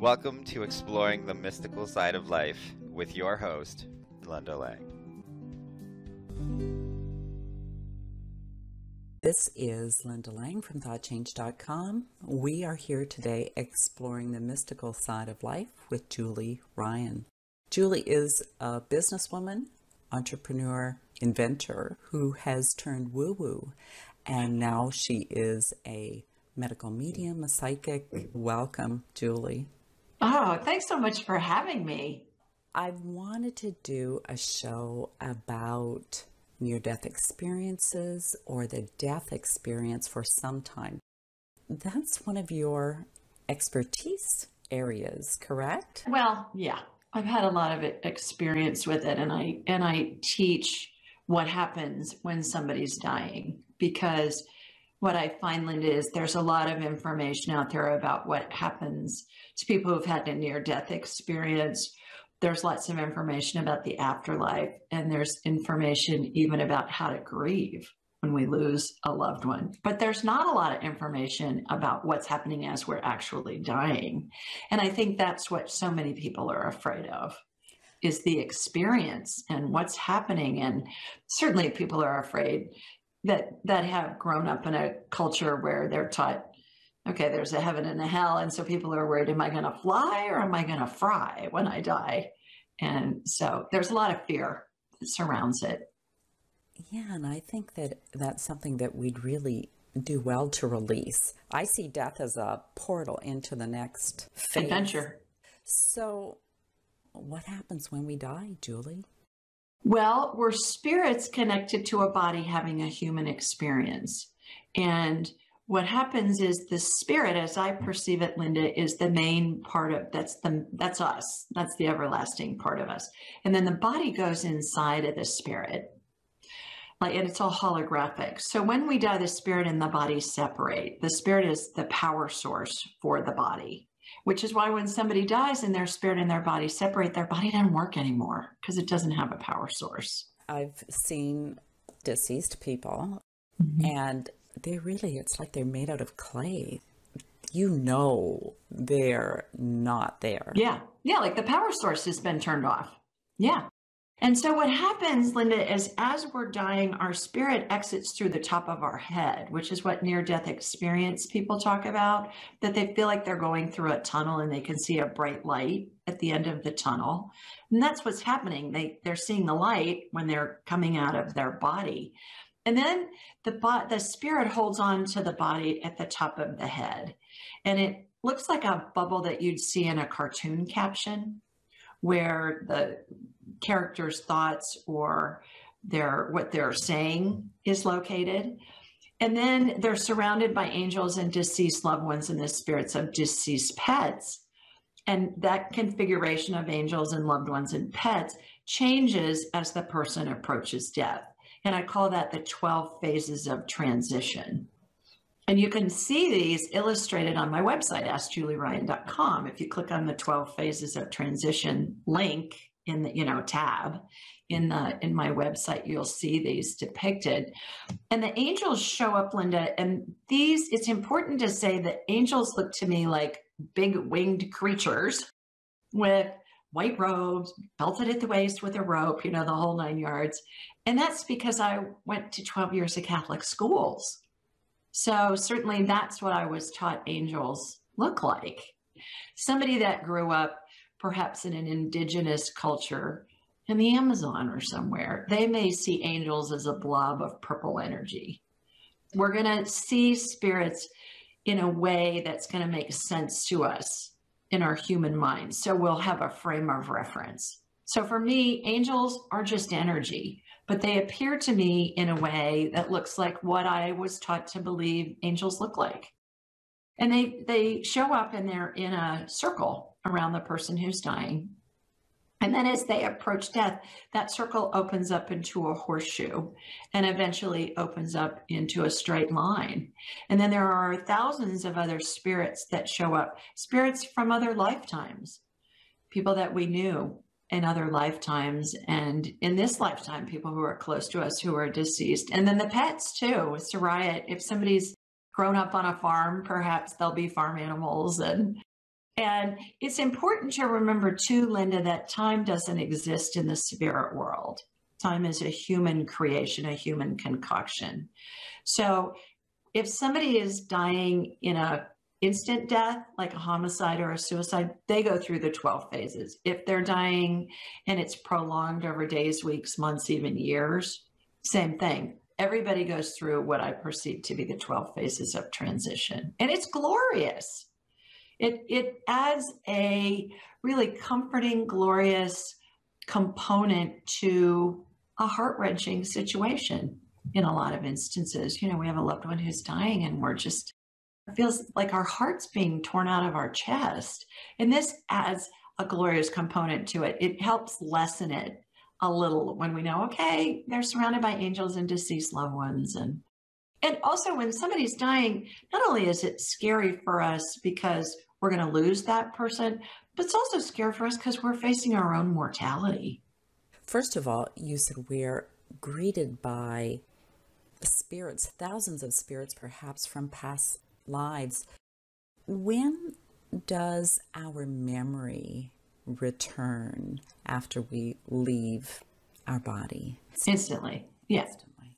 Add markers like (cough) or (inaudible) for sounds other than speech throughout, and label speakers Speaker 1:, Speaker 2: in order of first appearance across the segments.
Speaker 1: Welcome to Exploring the Mystical Side of Life with your host, Linda Lang.
Speaker 2: This is Linda Lang from ThoughtChange.com. We are here today exploring the mystical side of life with Julie Ryan. Julie is a businesswoman, entrepreneur, inventor who has turned woo woo, and now she is a medical medium, a psychic. Welcome, Julie.
Speaker 3: Oh, thanks so much for having me.
Speaker 2: I've wanted to do a show about near death experiences or the death experience for some time. That's one of your expertise areas, correct?
Speaker 3: Well, yeah. I've had a lot of experience with it and I and I teach what happens when somebody's dying because what I find, Linda, is there's a lot of information out there about what happens to people who've had a near death experience. There's lots of information about the afterlife, and there's information even about how to grieve when we lose a loved one. But there's not a lot of information about what's happening as we're actually dying. And I think that's what so many people are afraid of is the experience and what's happening and certainly people are afraid that that have grown up in a culture where they're taught okay there's a heaven and a hell and so people are worried am i going to fly or am i going to fry when i die? And so there's a lot of fear that surrounds it.
Speaker 2: Yeah and i think that that's something that we'd really do well to release. I see death as a portal into the next phase.
Speaker 3: adventure.
Speaker 2: So what happens when we die julie
Speaker 3: well, we're spirits connected to a body having a human experience. And what happens is the spirit, as I perceive it, Linda, is the main part of that's the that's us. That's the everlasting part of us. And then the body goes inside of the spirit. Like and it's all holographic. So when we die, the spirit and the body separate. The spirit is the power source for the body which is why when somebody dies and their spirit and their body separate, their body doesn't work anymore because it doesn't have a power source.
Speaker 2: I've seen deceased people mm-hmm. and they really, it's like they're made out of clay. You know, they're not there.
Speaker 3: Yeah. Yeah. Like the power source has been turned off. Yeah. And so what happens, Linda, is as we're dying, our spirit exits through the top of our head, which is what near death experience people talk about, that they feel like they're going through a tunnel and they can see a bright light at the end of the tunnel. And that's what's happening. They they're seeing the light when they're coming out of their body. And then the the spirit holds on to the body at the top of the head. And it looks like a bubble that you'd see in a cartoon caption where the character's thoughts or their what they're saying is located. And then they're surrounded by angels and deceased loved ones and the spirits of deceased pets. And that configuration of angels and loved ones and pets changes as the person approaches death. And I call that the 12 phases of transition. And you can see these illustrated on my website, askjulieryan.com. If you click on the 12 phases of transition link in the, you know, tab in the in my website, you'll see these depicted. And the angels show up, Linda, and these, it's important to say that angels look to me like big winged creatures with white robes, belted at the waist with a rope, you know, the whole nine yards. And that's because I went to 12 years of Catholic schools. So certainly that's what I was taught angels look like. Somebody that grew up perhaps in an indigenous culture in the Amazon or somewhere, they may see angels as a blob of purple energy. We're going to see spirits in a way that's going to make sense to us in our human minds. So we'll have a frame of reference. So for me, angels are just energy but they appear to me in a way that looks like what I was taught to believe angels look like. And they they show up and they're in a circle around the person who's dying. And then as they approach death, that circle opens up into a horseshoe and eventually opens up into a straight line. And then there are thousands of other spirits that show up, spirits from other lifetimes, people that we knew, in other lifetimes and in this lifetime people who are close to us who are deceased and then the pets too it's a riot if somebody's grown up on a farm perhaps they'll be farm animals and And it's important to remember, too, Linda, that time doesn't exist in the spirit world. Time is a human creation, a human concoction. So if somebody is dying in a instant death, like a homicide or a suicide, they go through the 12 phases. If they're dying and it's prolonged over days, weeks, months, even years, same thing. Everybody goes through what I perceive to be the 12 phases of transition. And it's glorious. It, it adds a really comforting, glorious component to a heart wrenching situation in a lot of instances. You know, we have a loved one who's dying and we're just, it feels like our heart's being torn out of our chest. And this adds a glorious component to it. It helps lessen it a little when we know, okay, they're surrounded by angels and deceased loved ones. And and also when somebody's dying, not only is it scary for us because we're going to lose that person, but it's also scary for us because we're facing our own mortality.
Speaker 2: First of all, you said we're greeted by spirits, thousands of spirits perhaps from past lives. When does our memory return after we leave our body?
Speaker 3: Instantly. Yes.
Speaker 2: Instantly.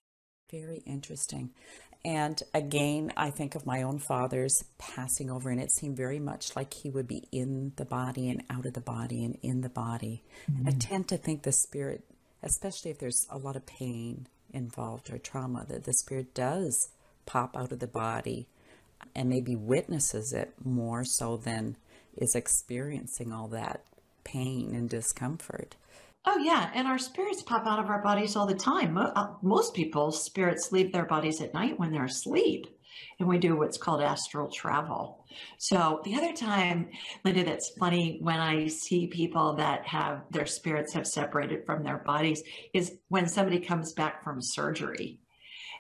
Speaker 2: Very interesting. And again, I think of my own father's passing over, and it seemed very much like he would be in the body and out of the body and in the body. Mm-hmm. I tend to think the spirit, especially if there's a lot of pain involved or trauma, that the spirit does pop out of the body and maybe witnesses it more so than is experiencing all that pain and discomfort.
Speaker 3: Oh, yeah. And our spirits pop out of our bodies all the time. Uh, most people's spirits leave their bodies at night when they're asleep. And we do what's called astral travel. So the other time, Linda, that's funny when I see people that have their spirits have separated from their bodies is when somebody comes back from surgery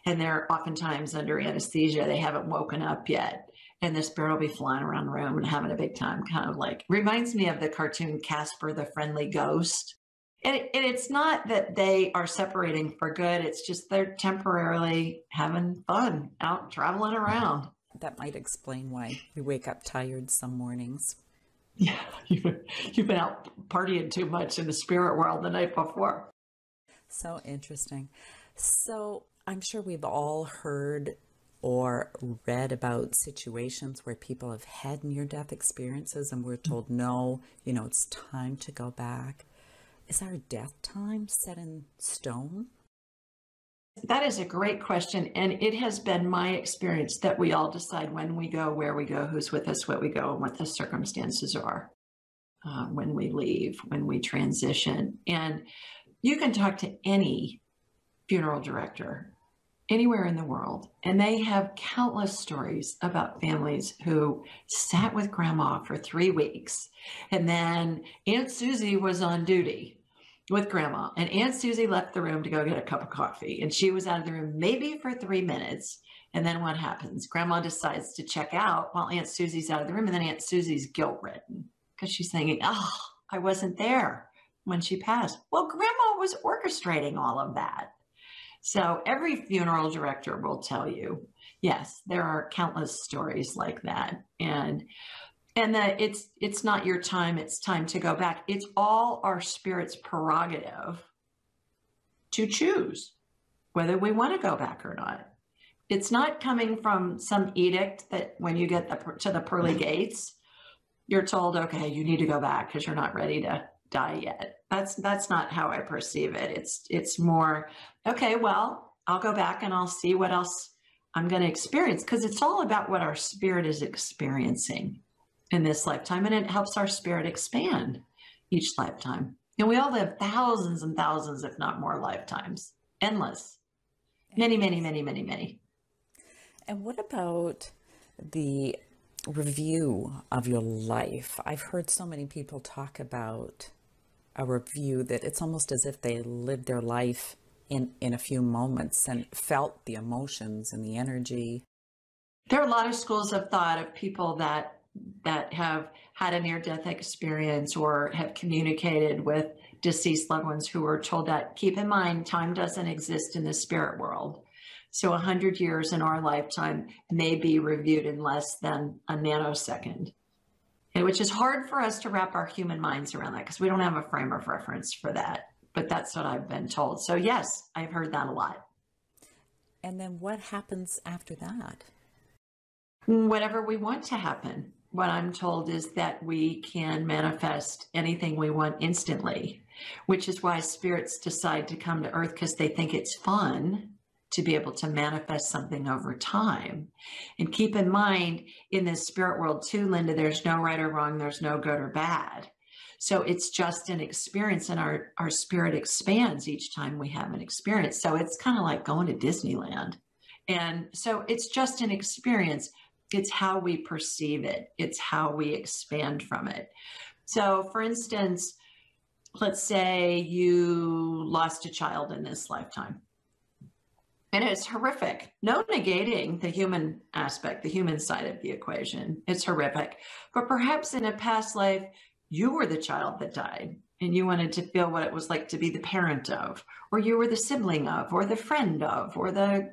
Speaker 3: and they're oftentimes under anesthesia. They haven't woken up yet and the spirit will be flying around the room and having a big time, kind of like reminds me of the cartoon Casper the Friendly Ghost. And, and it's not that they are separating for good, it's just they're temporarily having fun out traveling around.
Speaker 2: That might explain why we wake up tired some mornings.
Speaker 3: Yeah, (laughs) you've you've been out partying too much in the spirit world the night before.
Speaker 2: So interesting. So I'm sure we've all heard or read about situations where people have had near death experiences and we're told, no, you know, it's time to go back. Is our death time set in stone?
Speaker 3: That is a great question. And it has been my experience that we all decide when we go, where we go, who's with us, what we go, and what the circumstances are uh, when we leave, when we transition. And you can talk to any funeral director anywhere in the world. And they have countless stories about families who sat with grandma for three weeks. And then Aunt Susie was on duty with grandma. And Aunt Susie left the room to go get a cup of coffee. And she was out of the room maybe for three minutes. And then what happens? Grandma decides to check out while Aunt Susie's out of the room. And then Aunt Susie's guilt ridden because she's thinking, oh, I wasn't there when she passed. Well, grandma was orchestrating all of that. So every funeral director will tell you, yes, there are countless stories like that. And and that it's it's not your time, it's time to go back. It's all our spirit's prerogative to choose whether we want to go back or not. It's not coming from some edict that when you get the, to the pearly mm-hmm. gates, you're told, okay, you need to go back because you're not ready to die yet. That's that's not how I perceive it. It's it's more okay, well, I'll go back and I'll see what else I'm going to experience because it's all about what our spirit is experiencing in this lifetime and it helps our spirit expand each lifetime. And we all live thousands and thousands if not more lifetimes. Endless. Many, many, many, many, many.
Speaker 2: And what about the review of your life? I've heard so many people talk about a review that it's almost as if they lived their life in, in a few moments and felt the emotions and the energy.
Speaker 3: There are a lot of schools of thought of people that that have had a near death experience or have communicated with deceased loved ones who were told that keep in mind time doesn't exist in the spirit world. So 100 years in our lifetime may be reviewed in less than a nanosecond. and which is hard for us to wrap our human minds around that because we don't have a frame of reference for that. But that's what I've been told. So, yes, I've heard that a lot.
Speaker 2: And then what happens after that?
Speaker 3: Whatever we want to happen. What I'm told is that we can manifest anything we want instantly, which is why spirits decide to come to earth because they think it's fun to be able to manifest something over time. And keep in mind, in this spirit world too, Linda, there's no right or wrong, there's no good or bad. So it's just an experience, and our, our spirit expands each time we have an experience. So it's kind of like going to Disneyland. And so it's just an experience. It's how we perceive it, it's how we expand from it. So, for instance, let's say you lost a child in this lifetime and it's horrific. No negating the human aspect, the human side of the equation. It's horrific. But perhaps in a past life, you were the child that died and you wanted to feel what it was like to be the parent of, or you were the sibling of, or the friend of, or the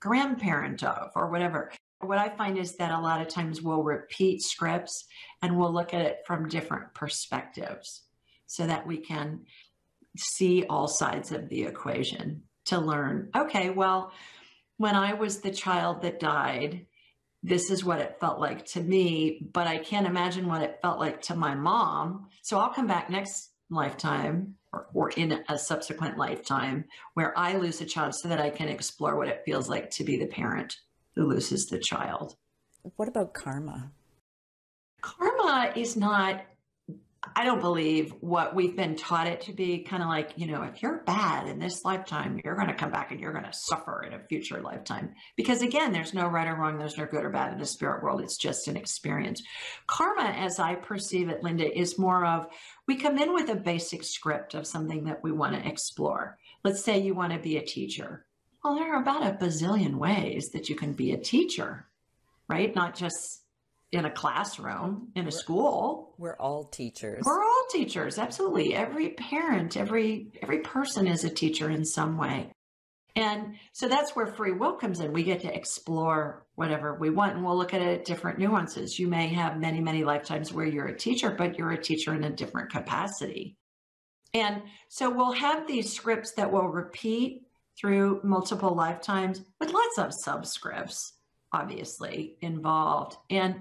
Speaker 3: grandparent of, or whatever. What I find is that a lot of times we'll repeat scripts and we'll look at it from different perspectives so that we can see all sides of the equation to learn okay, well, when I was the child that died, this is what it felt like to me, but I can't imagine what it felt like to my mom. So I'll come back next lifetime or, or, in a subsequent lifetime where I lose a child so that I can explore what it feels like to be the parent who loses the child.
Speaker 2: What about karma?
Speaker 3: Karma is not I don't believe what we've been taught it to be kind of like, you know, if you're bad in this lifetime, you're going to come back and you're going to suffer in a future lifetime. Because again, there's no right or wrong, there's no good or bad in the spirit world. It's just an experience. Karma, as I perceive it, Linda, is more of we come in with a basic script of something that we want to explore. Let's say you want to be a teacher. Well, there are about a bazillion ways that you can be a teacher, right? Not just in a classroom, in a we're, school.
Speaker 2: We're all teachers.
Speaker 3: We're all teachers, absolutely. Every parent, every every person is a teacher in some way. And so that's where free will comes in. We get to explore whatever we want and we'll look at it at different nuances. You may have many, many lifetimes where you're a teacher, but you're a teacher in a different capacity. And so we'll have these scripts that will repeat through multiple lifetimes with lots of subscripts obviously involved. And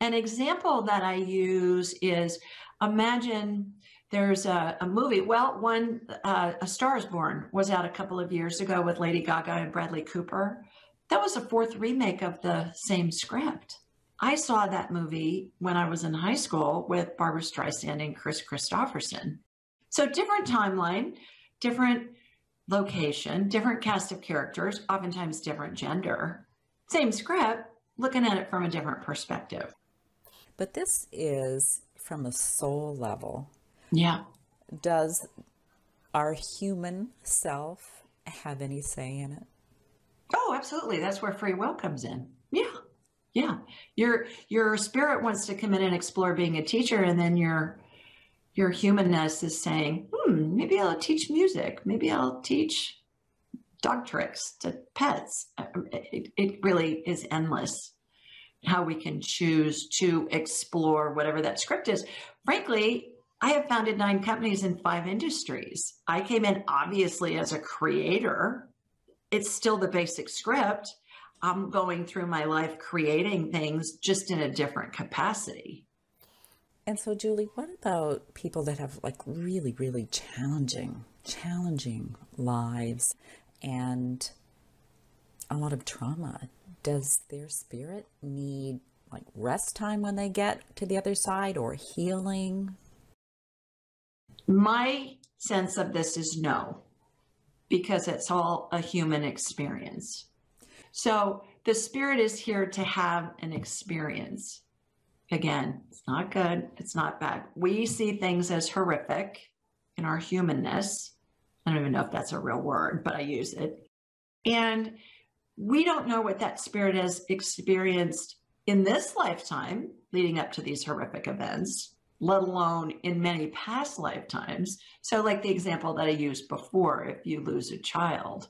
Speaker 3: an example that I use is imagine there's a, a movie. Well, one, uh, A Star is Born was out a couple of years ago with Lady Gaga and Bradley Cooper. That was a fourth remake of the same script. I saw that movie when I was in high school with Barbra Streisand and Kris Kristofferson So different timeline, different location, different cast of characters, oftentimes different gender same script, looking at it from a different perspective.
Speaker 2: But this is from a soul level.
Speaker 3: Yeah.
Speaker 2: Does our human self have any say in it?
Speaker 3: Oh, absolutely. That's where free will comes in. Yeah. Yeah. Your your spirit wants to come in and explore being a teacher and then your your humanness is saying, hmm, maybe I'll teach music. Maybe I'll teach dog tricks to pets. Uh, it, it really is endless how we can choose to explore whatever that script is. Frankly, I have founded nine companies in five industries. I came in obviously as a creator. It's still the basic script. I'm going through my life creating things just in a different capacity.
Speaker 2: And so, Julie, what about people that have like really, really challenging, challenging lives and a lot of trauma. Does their spirit need like rest time when they get to the other side or healing?
Speaker 3: My sense of this is no, because it's all a human experience. So the spirit is here to have an experience. Again, it's not good, it's not bad. We see things as horrific in our humanness. I don't even know if that's a real word, but I use it. And we don't know what that spirit has experienced in this lifetime leading up to these horrific events, let alone in many past lifetimes. So, like the example that I used before, if you lose a child,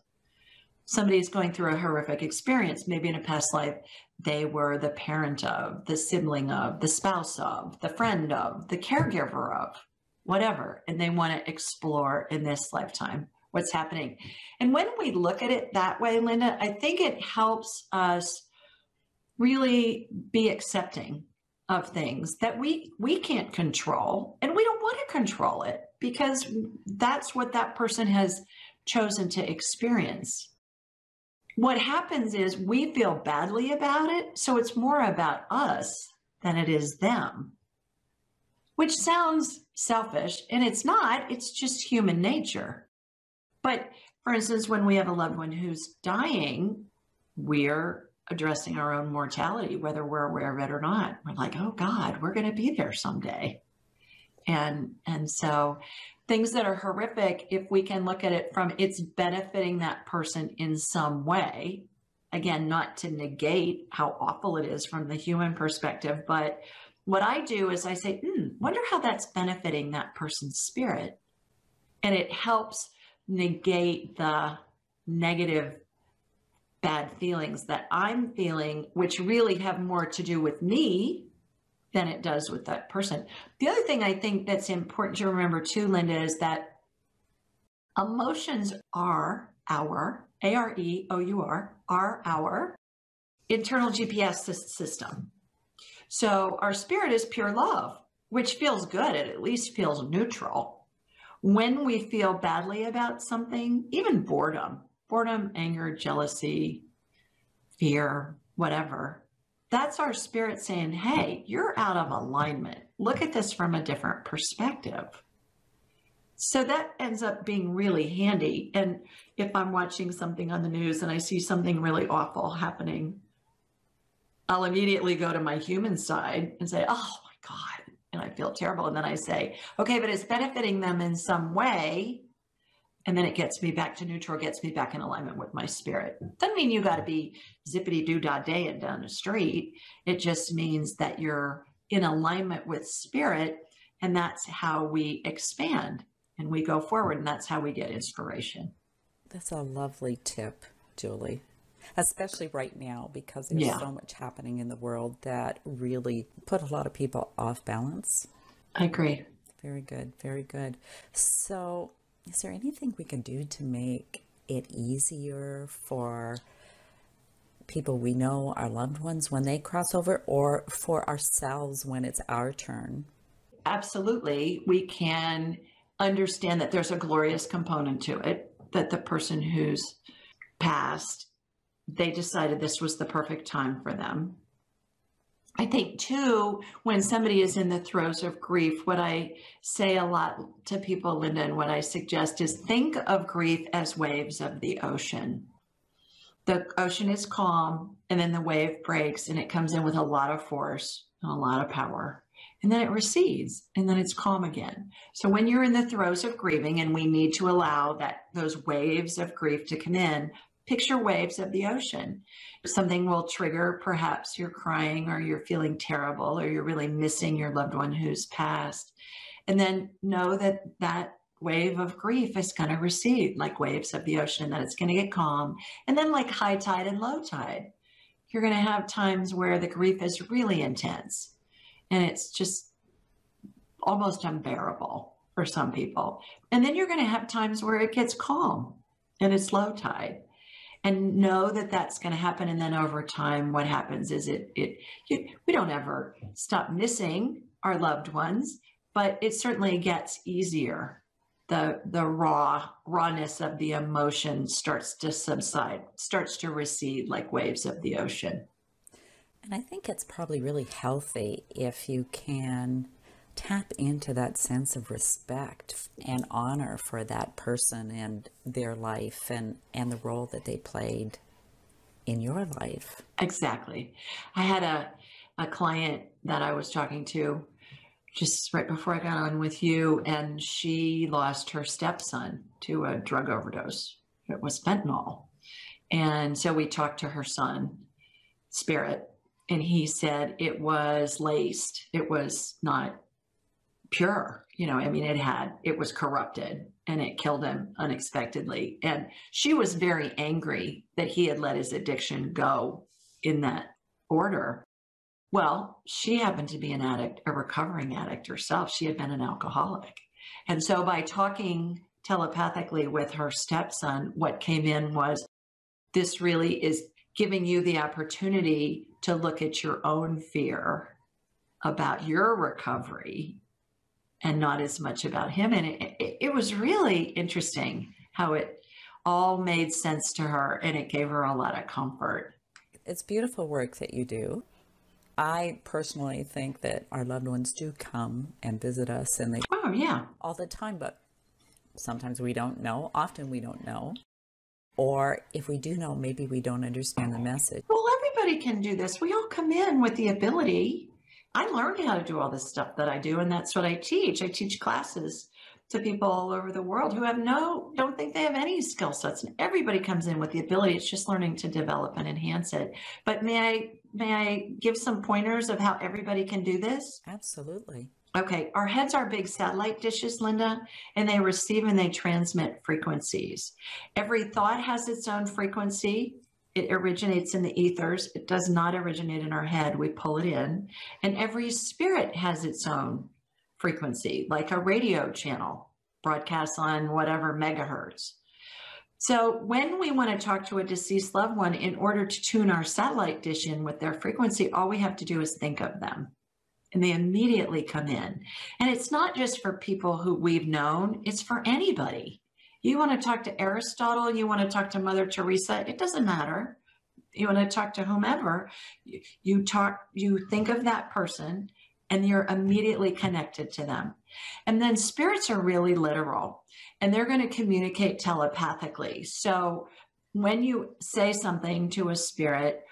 Speaker 3: somebody is going through a horrific experience. Maybe in a past life, they were the parent of, the sibling of, the spouse of, the friend of, the caregiver of, whatever. And they want to explore in this lifetime what's happening. And when we look at it that way, Linda, I think it helps us really be accepting of things that we we can't control and we don't want to control it because that's what that person has chosen to experience what happens is we feel badly about it so it's more about us than it is them which sounds selfish and it's not it's just human nature but for instance when we have a loved one who's dying we're addressing our own mortality, whether we're aware of it or not. We're like, oh God, we're going to be there someday. And and so things that are horrific, if we can look at it from it's benefiting that person in some way, again, not to negate how awful it is from the human perspective, but what I do is I say, hmm, wonder how that's benefiting that person's spirit. And it helps negate the negative bad feelings that I'm feeling, which really have more to do with me than it does with that person. The other thing I think that's important to remember too, Linda, is that emotions are our, A R E O U R, are our internal GPS system. So our spirit is pure love, which feels good. It at least feels neutral. When we feel badly about something, even boredom, boredom, anger, jealousy, fear, whatever. That's our spirit saying, hey, you're out of alignment. Look at this from a different perspective. So that ends up being really handy. And if I'm watching something on the news and I see something really awful happening, I'll immediately go to my human side and say, oh my God. And I feel terrible. And then I say, okay, but it's benefiting them in some way and then it gets me back to neutral, gets me back in alignment with my spirit. Doesn't mean you got to be zippity doo dah day and down the street. It just means that you're in alignment with spirit, and that's how we expand and we go forward, and that's how we get inspiration.
Speaker 2: That's a lovely tip, Julie. Especially right now, because there's yeah. so much happening in the world that really put a lot of people off balance.
Speaker 3: I agree.
Speaker 2: Very good. Very good. So, is there anything we can do to make it easier for people we know, our loved ones, when they cross over, or for ourselves when it's our turn?
Speaker 3: Absolutely. We can understand that there's a glorious component to it, that the person who's passed, they decided this was the perfect time for them. I think too, when somebody is in the throes of grief, what I say a lot to people, Linda, and what I suggest is think of grief as waves of the ocean. The ocean is calm, and then the wave breaks, and it comes in with a lot of force and a lot of power. And then it recedes, and then it's calm again. So when you're in the throes of grieving, and we need to allow that those waves of grief to come in, picture waves of the ocean. Something will trigger, perhaps you're crying or you're feeling terrible or you're really missing your loved one who's passed. And then know that that wave of grief is going to recede like waves of the ocean, that it's going to get calm. And then, like high tide and low tide, you're going to have times where the grief is really intense and it's just almost unbearable for some people. And then you're going to have times where it gets calm and it's low tide and know that that's going to happen and then over time what happens is it it we don't ever stop missing our loved ones but it certainly gets easier. The the raw rawness of the emotion starts to subside starts to recede like waves of the ocean.
Speaker 2: And i think it's probably really healthy if you can tap into that sense of respect and honor for that person and their life and, and the role that they played in your life.
Speaker 3: Exactly. I had a, a client that I was talking to just right before I got on with you, and she lost her stepson to a drug overdose. It was fentanyl. And so we talked to her son, Spirit, and he said it was laced. It was not pure. You know, I mean, it had, it was corrupted and it killed him unexpectedly. And she was very angry that he had let his addiction go in that order. Well, she happened to be an addict, a recovering addict herself. She had been an alcoholic. And so by talking telepathically with her stepson, what came in was this really is giving you the opportunity to look at your own fear about your recovery and not as much about him. And it, it, it, was really interesting how it all made sense to her and it gave her a lot of comfort.
Speaker 2: It's beautiful work that you do. I personally think that our loved ones do come and visit us and they
Speaker 3: oh yeah
Speaker 2: all the time, but sometimes we don't know. Often we don't know. Or if we do know, maybe we don't understand the message.
Speaker 3: Well, everybody can do this. We all come in with the ability I learned how to do all this stuff that I do, and that's what I teach. I teach classes to people all over the world who have no, don't think they have any skill sets. And everybody comes in with the ability. It's just learning to develop and enhance it. But may I, may I give some pointers of how everybody can do this?
Speaker 2: Absolutely.
Speaker 3: Okay, our heads are big satellite dishes, Linda, and they receive and they transmit frequencies. Every thought has its own frequency it originates in the ethers. It does not originate in our head. We pull it in. And every spirit has its own frequency, like a radio channel broadcasts on whatever megahertz. So when we want to talk to a deceased loved one, in order to tune our satellite dish in with their frequency, all we have to do is think of them. And they immediately come in. And it's not just for people who we've known, it's for anybody. You want to talk to Aristotle, you want to talk to Mother Teresa, it doesn't matter. You want to talk to whomever, you talk, you think of that person and you're immediately connected to them. And then spirits are really literal and they're going to communicate telepathically. So when you say something to a spirit,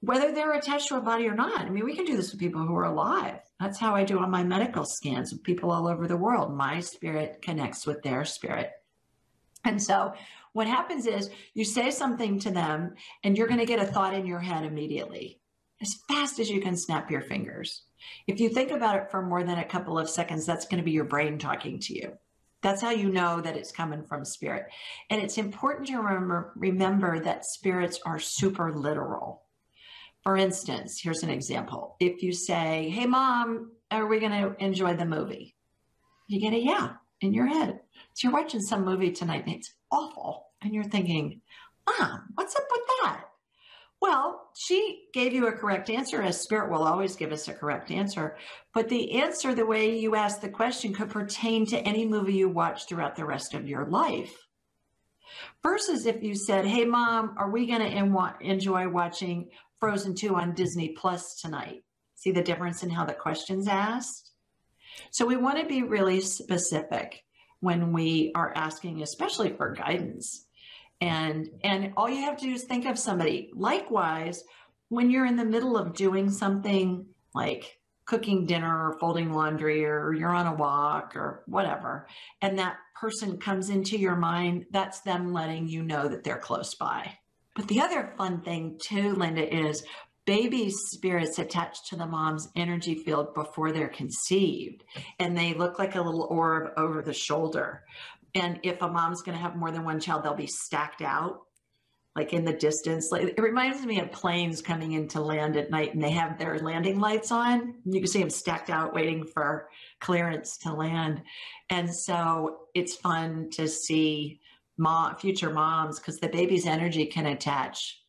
Speaker 3: whether they're attached to a body or not, I mean, we can do this with people who are alive. That's how I do on my medical scans with people all over the world. My spirit connects with their spirit. And so what happens is you say something to them and you're going to get a thought in your head immediately as fast as you can snap your fingers. If you think about it for more than a couple of seconds, that's going to be your brain talking to you. That's how you know that it's coming from spirit. And it's important to remember, remember that spirits are super literal. For instance, here's an example. If you say, Hey, mom, are we going to enjoy the movie? You get a yeah in your head. So you're watching some movie tonight and it's awful. And you're thinking, Mom, what's up with that? Well, she gave you a correct answer, as Spirit will always give us a correct answer. But the answer, the way you asked the question, could pertain to any movie you watch throughout the rest of your life. Versus if you said, Hey, mom, are we going to enjoy watching Frozen 2 on Disney Plus tonight? See the difference in how the question's asked? So we want to be really specific when we are asking, especially for guidance. And, and all you have to do is think of somebody. Likewise, when you're in the middle of doing something like cooking dinner or folding laundry or you're on a walk or whatever, and that person comes into your mind, that's them letting you know that they're close by. But the other fun thing too, Linda, is baby spirits attached to the mom's energy field before they're conceived and they look like a little orb over the shoulder. And if a mom's going to have more than one child they'll be stacked out like in the distance. Like it reminds me of planes coming in to land at night and they have their landing lights on. You can see them stacked out waiting for clearance to land. And so it's fun to see mom future moms because the baby's energy can attach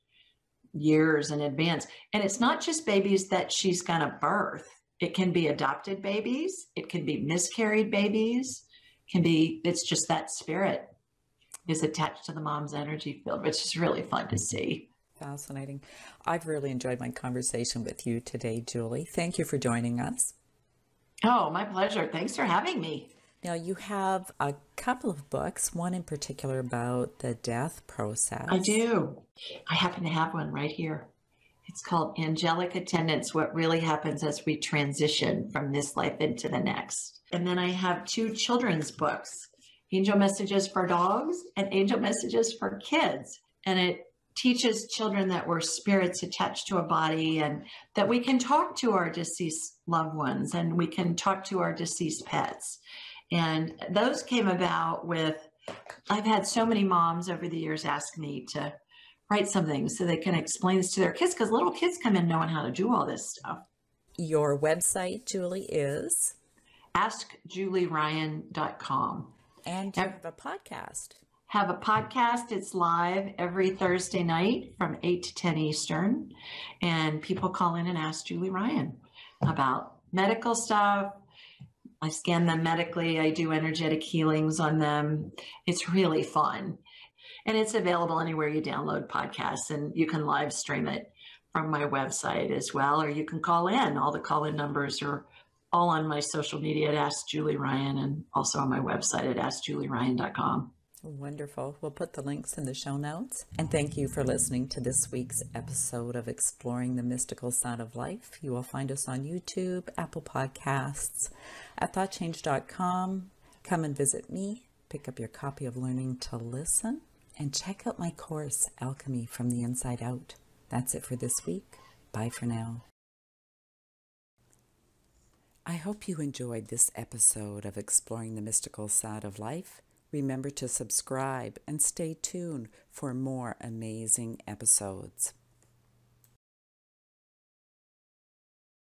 Speaker 3: years in advance. And it's not just babies that she's going to birth. It can be adopted babies. It can be miscarried babies. Can be, it's just that spirit is attached to the mom's energy field, which is really fun to see.
Speaker 2: Fascinating. I've really enjoyed my conversation with you today, Julie. Thank you for joining us.
Speaker 3: Oh, my pleasure. Thanks for having me.
Speaker 2: Now, you have a couple of books, one in particular about the death process.
Speaker 3: I do. I happen to have one right here. It's called Angelic Attendants What Really Happens as We Transition from This Life into the Next. And then I have two children's books Angel Messages for Dogs and Angel Messages for Kids. And it teaches children that we're spirits attached to a body and that we can talk to our deceased loved ones and we can talk to our deceased pets And those came about with, I've had so many moms over the years ask me to write something so they can explain this to their kids because little kids come in knowing how to do all this stuff.
Speaker 2: Your website, Julie, is?
Speaker 3: AskJulieRyan.com.
Speaker 2: And you have a podcast.
Speaker 3: Have a podcast. It's live every Thursday night from 8 to 10 Eastern. And people call in and ask Julie Ryan about medical stuff. I scan them medically. I do energetic healings on them. It's really fun. And it's available anywhere you download podcasts, and you can live stream it from my website as well, or you can call in. All the call in numbers are all on my social media at Ask Julie Ryan and also on my website at AskJulieRyan.com.
Speaker 2: Wonderful. We'll put the links in the show notes. And thank you for listening to this week's episode of Exploring the Mystical Side of Life. You will find us on YouTube, Apple Podcasts, at thoughtchange.com. Come and visit me, pick up your copy of Learning to Listen, and check out my course, Alchemy from the Inside Out. That's it for this week. Bye for now. I hope you enjoyed this episode of Exploring the Mystical Side of Life. Remember to subscribe and stay tuned for more amazing episodes.